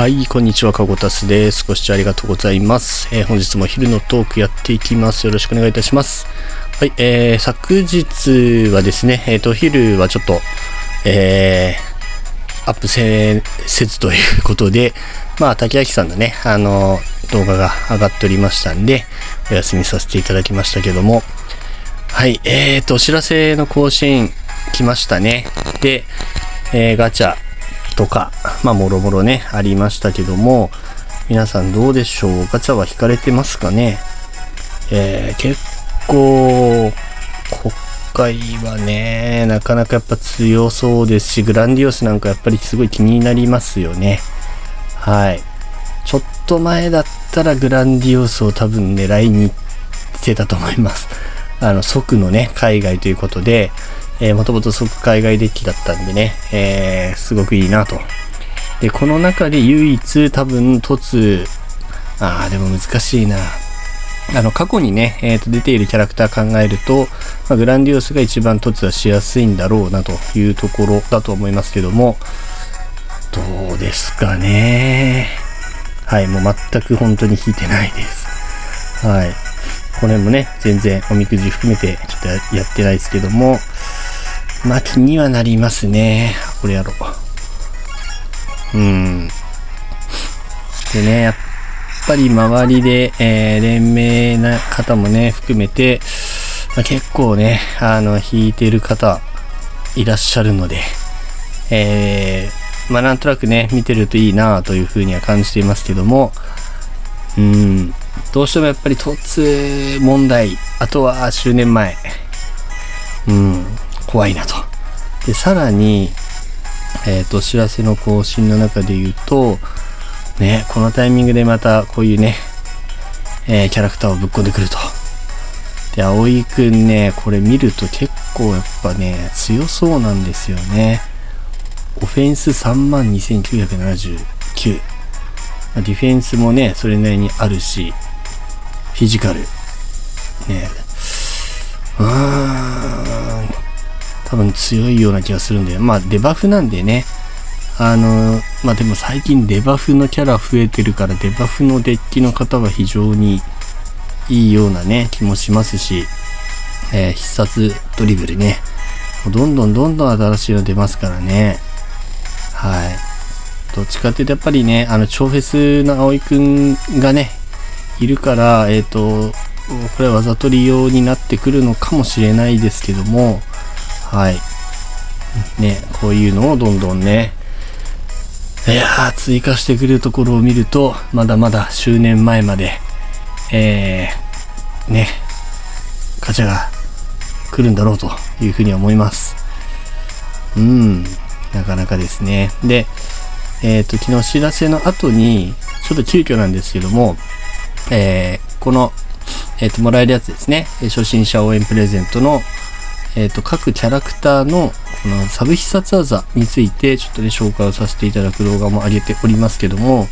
はい、こんにちは、かごたすです。ご視聴ありがとうございます。えー本日も昼のトークやっていきます。よろしくお願いいたします。はい、えー、昨日はですね、えっ、と、昼はちょっと、えー、アップせせずということで、まあ、竹明さんのね、あの、動画が上がっておりましたんで、お休みさせていただきましたけども、はい、えーと、お知らせの更新来ましたね。で、えーガチャとか、まあ、もろもろね、ありましたけども、皆さんどうでしょうガチャは引かれてますかね？えー結構、国会はね、なかなかやっぱ強そうですし、グランディオスなんかやっぱりすごい気になりますよね。はい。ちょっと前だったらグランディオスを多分狙いに行ってたと思います。あの、即のね、海外ということで、えー、もともと即海外デッキだったんでね、えー、すごくいいなと。で、この中で唯一多分、凸、あー、でも難しいな。あの、過去にね、えー、と出ているキャラクター考えると、まあ、グランディオスが一番凸はしやすいんだろうなというところだと思いますけども、どうですかね。はい、もう全く本当に引いてないです。はい。この辺もね、全然おみくじ含めてちょっとやってないですけども、まあ気にはなりますね。これやろう。うん。でね、やっぱり周りで、えー連盟な方もね、含めて、まあ、結構ね、あの、引いてる方いらっしゃるので、えー、まあなんとなくね、見てるといいなというふうには感じていますけども、うん、どうしてもやっぱり突問題、あとは周年前、うん、怖いなと。で、さらに、えっ、と、お知らせの更新の中で言うと、ね、このタイミングでまたこういうね、えーキャラクターをぶっ込んでくると。で、葵くんね、これ見ると結構やっぱね、強そうなんですよね。オフェンス32,979。ディフェンスもね、それなりにあるし、フィジカル。ねうーん。多分強いような気がするんで、まあデバフなんでね、あの、まあでも最近デバフのキャラ増えてるから、デバフのデッキの方は非常にいいようなね、気もしますし、えー必殺ドリブルね、どんどんどんどん新しいの出ますからね。はい。どっちかっていうとやっぱりね、あの、超フェスの葵くんがね、いるから、えっ、と、これはわざとり用になってくるのかもしれないですけども、はい。ね、こういうのをどんどんね、いやー、追加してくるところを見ると、まだまだ周年前まで、えー、ね、ガチャが来るんだろうというふうに思います。うん、なかなかですね。で、えっ、と、昨日知らせの後に、ちょっと急遽なんですけども、えーこの、えっ、と、もらえるやつですね。初心者応援プレゼントの、えっ、と、各キャラクターの、このサブ必殺技について、ちょっとね、紹介をさせていただく動画も上げておりますけども、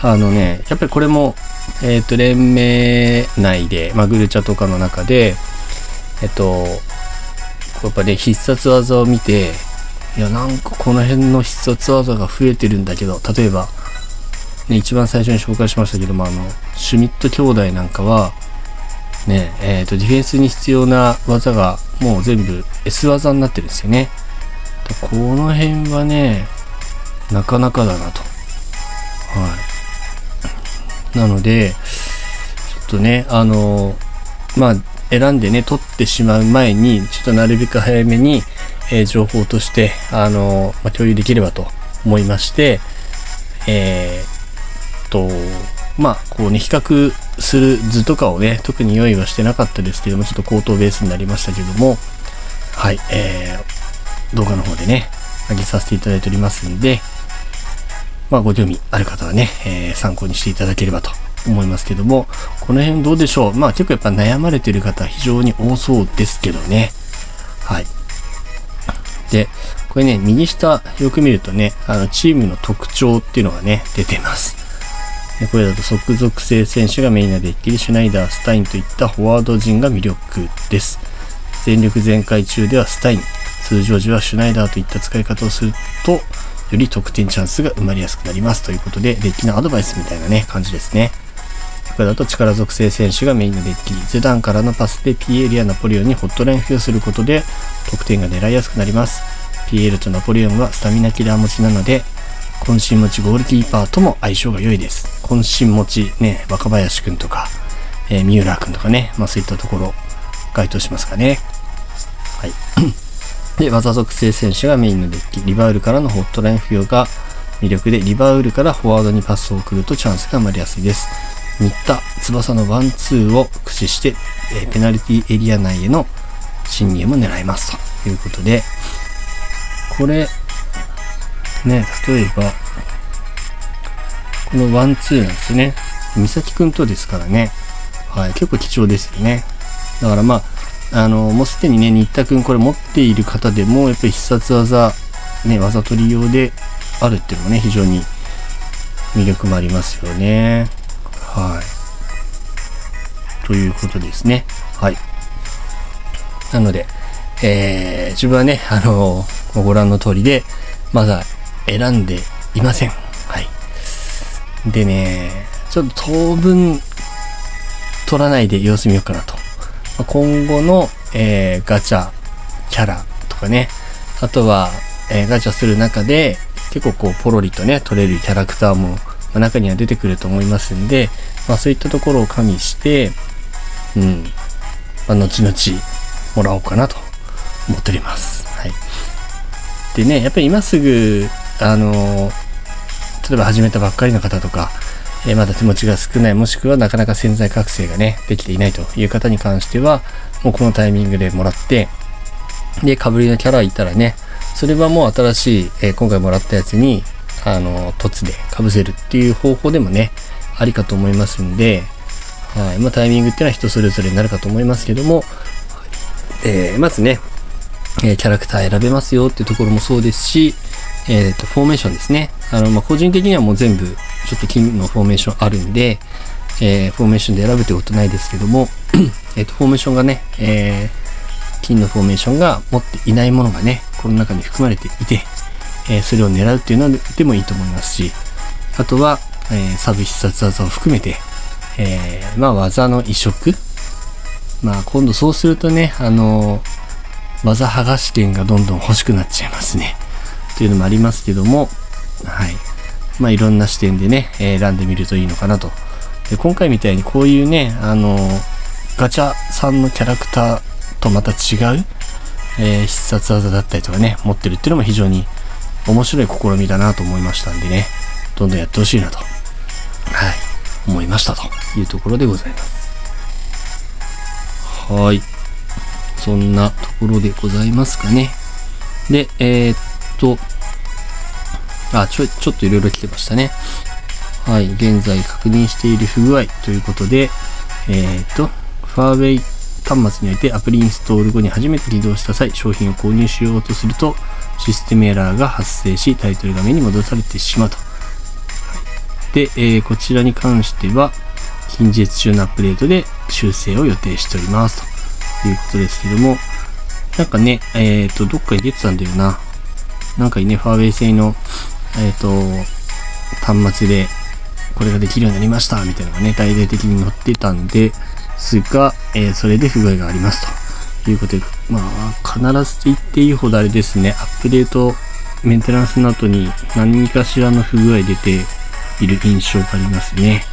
あのね、やっぱりこれも、えっ、と、連盟内で、まあ、グルチャとかの中で、えっ、と、やっぱね、必殺技を見て、いや、なんかこの辺の必殺技が増えてるんだけど、例えば、ね、一番最初に紹介しましたけども、あの、シュミット兄弟なんかは、ね、えっ、と、ディフェンスに必要な技がもう全部 S 技になってるんですよね。この辺はね、なかなかだなと。はい。なので、ちょっとね、あの、まあ、選んでね、取ってしまう前に、ちょっとなるべく早めに、えー情報として、あの、まあ、共有できればと思いまして、えーっと、まあ、こうね、比較する図とかをね、特に用意はしてなかったですけども、ちょっと口頭ベースになりましたけども、はい、えー、動画の方でね、上げさせていただいておりますんで、まあ、ご興味ある方はね、えー参考にしていただければと思いますけども、この辺どうでしょう？まあ、結構やっぱ悩まれてる方非常に多そうですけどね。はい。で、これね、右下よく見るとね、あの、チームの特徴っていうのがね、出てます。これだと即属性選手がメインなデッキでシュナイダー、スタインといったフォワード陣が魅力です。全力全開中ではスタイン、通常時はシュナイダーといった使い方をすると、より得点チャンスが生まれやすくなりますということで、デッキのアドバイスみたいなね、感じですね。これだと力属性選手がメインのデッキ、ゼダンからのパスでピエールやナポレオンにホットライン付与することで得点が狙いやすくなります。ピエールとナポレオンはスタミナキラー持ちなので、渾身持ちゴールキーパーとも相性が良いです。渾身持ちね、若林くんとか、えー、三浦くんとかね、まあそういったところ該当しますかね。はい。で、技属性選手がメインのデッキ、リバウルからのホットライン付与が魅力で、リバウルからフォワードにパスを送るとチャンスが生まれやすいです。新田翼のワンツーを駆使して、え、ペナルティエリア内への侵入も狙いますということで、これ、ね、例えば、このワンツーなんですね。美咲くんとですからね。はい、結構貴重ですよね。だからまあ、あの、もうすでにね、新田くんこれ持っている方でも、やっぱり必殺技、ね、技取り用であるっていうのもね、非常に魅力もありますよね。はい。ということですね。はい。なので、えー、自分はね、あのー、ご覧の通りで、まだ選んでいません。はい。でね、ちょっと当分取らないで様子見ようかなと。今後の、えー、ガチャ、キャラとかね、あとは、えー、ガチャする中で、結構こう、ポロリとね、取れるキャラクターもま、中には出てくると思いますんで、まあ、そういったところを加味して、うん、まあ、後々もらおうかなと思っております。はい。でね、やっぱり今すぐ、あの例えば始めたばっかりの方とか、えー、まだ手持ちが少ない、もしくはなかなか潜在覚醒がね、できていないという方に関しては、もうこのタイミングでもらって、で、かぶりのキャラいたらね、それはもう新しい、えー、今回もらったやつに、あの、凸で被せるっていう方法でもね、ありかと思いますんで、はい。まあ、タイミングっていうのは人それぞれになるかと思いますけども、えー、まずね、え、キャラクター選べますよっていうところもそうですし、えっ、ー、と、フォーメーションですね。あの、まあ、個人的にはもう全部、ちょっと金のフォーメーションあるんで、えー、フォーメーションで選ぶってことないですけども、えっと、フォーメーションがね、えー、金のフォーメーションが持っていないものがね、この中に含まれていて、えー、それを狙うっていうのはでもいいと思いますし、あとは、えー、サブ必殺技を含めて、えー、まあ技の移植まあ今度そうするとね、あのー、技剥がし点がどんどん欲しくなっちゃいますね。というのもありますけども、はい。まあいろんな視点でね、えー、選んでみるといいのかなと。で今回みたいにこういうね、あのー、ガチャさんのキャラクターとまた違う、えー、必殺技だったりとかね、持ってるっていうのも非常に面白い試みだなと思いましたんでね、どんどんやってほしいなと、はい、思いましたというところでございます。はい。そんなところでございますかね。で、えー、っと、あ、ちょ、ちょっといろいろ来てましたね。はい。現在確認している不具合ということで、えー、っと、ファーウェイ端末においてアプリインストール後に初めて起動した際、商品を購入しようとすると、システムエラーが発生し、タイトル画面に戻されてしまうと。で、えー、こちらに関しては、近日中のアップデートで修正を予定しております。ということですけども、なんかね、えっ、ー、と、どっかに出てたんだよな。なんかね、ファーウェイ製の、えっ、ー、と、端末でこれができるようになりました、みたいなのがね、大々的に載ってたんですが、えー、それで不具合がありますと。いうことで、まあ、必ずと言っていいほどあれですね、アップデート、メンテナンスの後に何かしらの不具合出ている印象がありますね。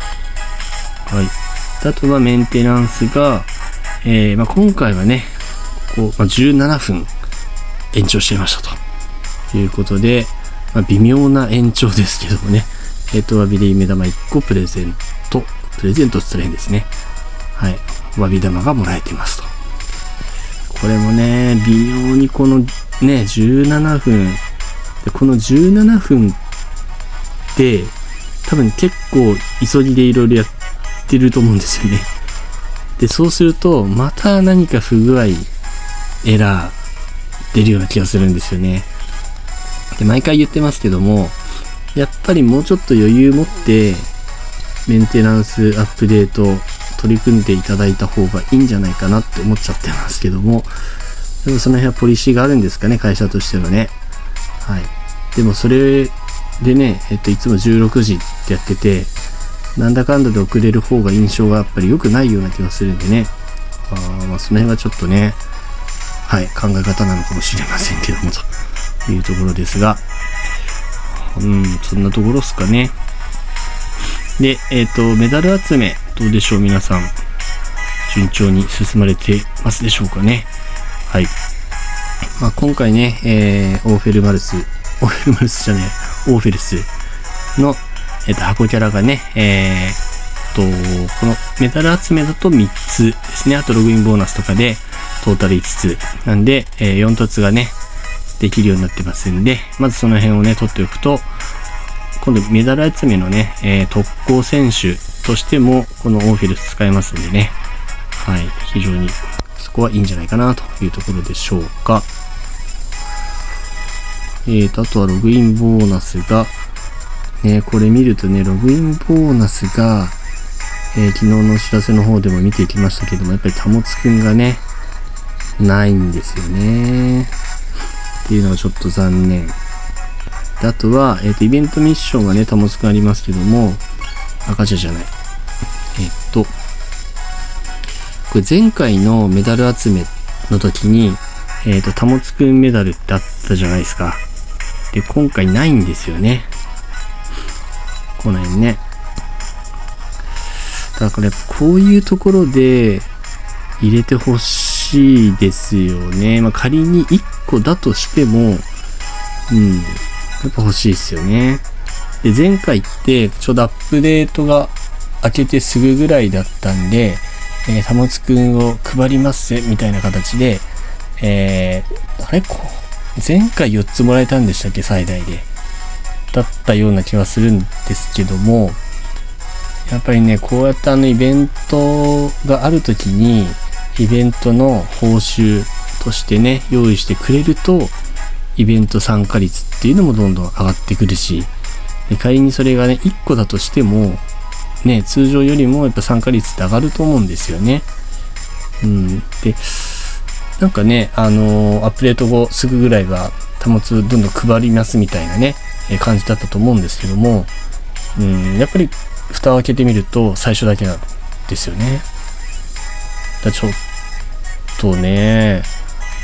はい。あとはメンテナンスが、えー、まあ、今回はね、こう、まあ、17分延長していましたとということで、まあ、微妙な延長ですけどもね、えっ、と、わびで目玉1個プレゼント、プレゼントって言ったら変ですね。はい。わび玉がもらえていますと。これもね、微妙にこのね、17分、でこの17分って、多分結構急ぎでいろいろやってると思うんですよね。で、そうすると、また何か不具合、エラー、出るような気がするんですよね。で、毎回言ってますけども、やっぱりもうちょっと余裕持って、メンテナンスアップデート取り組んでいただいた方がいいんじゃないかなって思っちゃってますけども、でもその辺はポリシーがあるんですかね、会社としてはね。はい。でもそれでね、えっと、いつも16時ってやってて、なんだかんだで遅れる方が印象がやっぱり良くないような気がするんでね。あまあ、その辺はちょっとね、はい、考え方なのかもしれませんけども、とというところですが、うん、そんなところっすかね。で、えっ、ー、と、メダル集め、どうでしょう、皆さん。順調に進まれてますでしょうかね。はい。まあ、今回ね、えー、オーフェルマルス、オーフェルマルスじゃねえ、オーフェルスの、えっ、ー、と、箱キャラがね、えー、と、このメダル集めだと3つですね。あとログインボーナスとかで、トータル5つ。なんで、えー、4凸がね、できるようになってますんで、まずその辺をね、取っておくと、今度メダル集めのね、えー、特攻選手としても、このオーフェルス使えますんでね、はい、非常にそこはいいんじゃないかなというところでしょうか。えーと、あとはログインボーナスが、ね、これ見るとね、ログインボーナスが、えー、昨日のお知らせの方でも見ていきましたけども、やっぱりタモツくんがね、ないんですよね。っていうのはちょっと残念。あとは、えっ、ー、と、イベントミッションがね、タモツくありますけども、赤茶じゃない。えっ、と、これ前回のメダル集めの時に、えっ、ー、と、タモツくんメダルってあったじゃないですか。で、今回ないんですよね。この辺ね。だからやっぱこういうところで入れてほしいですよね。まあ、仮に1個だとしても、うん、やっぱ欲しいですよね。で、前回ってちょうどアップデートが明けてすぐぐらいだったんで、えー、タモツくんを配ります、みたいな形で、えー、あれ？こ、前回4つもらえたんでしたっけ、最大で。だったような気はするんですけども、やっぱりね、こうやってあのイベントがある時に、イベントの報酬としてね、用意してくれると、イベント参加率っていうのもどんどん上がってくるし、仮にそれがね、1個だとしても、ね、通常よりもやっぱ参加率って上がると思うんですよね。うん。で、なんかね、あのー、アップデート後すぐぐらいは端末どんどん配りますみたいなね、え、感じだったと思うんですけども、うん、やっぱり蓋を開けてみると最初だけなんですよね。だちょっとね、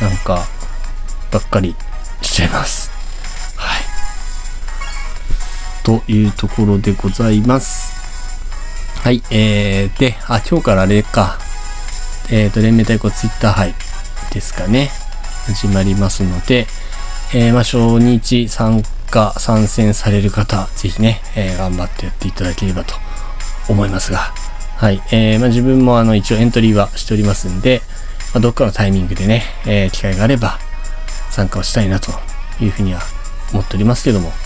なんか、ばっかりしちゃいます。はい。というところでございます。はい、えー、で、あ、今日からあれか、えっ、ー、と、連盟対抗ツイッター杯ですかね、始まりますので、えー、まあ、初日参加、参戦される方、ぜひね、えー、頑張ってやっていただければと思いますが、はい、えー、まあ、自分もあの、一応エントリーはしておりますんで、まあ、どっかのタイミングでね、えー、機会があれば、参加をしたいなというふうには思っておりますけども、はい、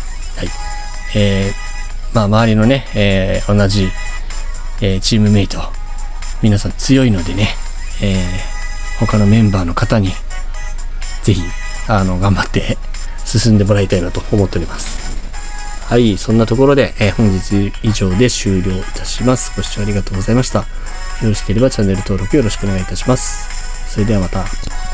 えー、まあ、周りのね、えー、同じえ、チームメイト、皆さん強いのでね、え、他のメンバーの方に、ぜひ、あの、頑張って進んでもらいたいなと思っております。はい、そんなところで、え、本日以上で終了いたします。ご視聴ありがとうございました。よろしければチャンネル登録よろしくお願いいたします。それではまた。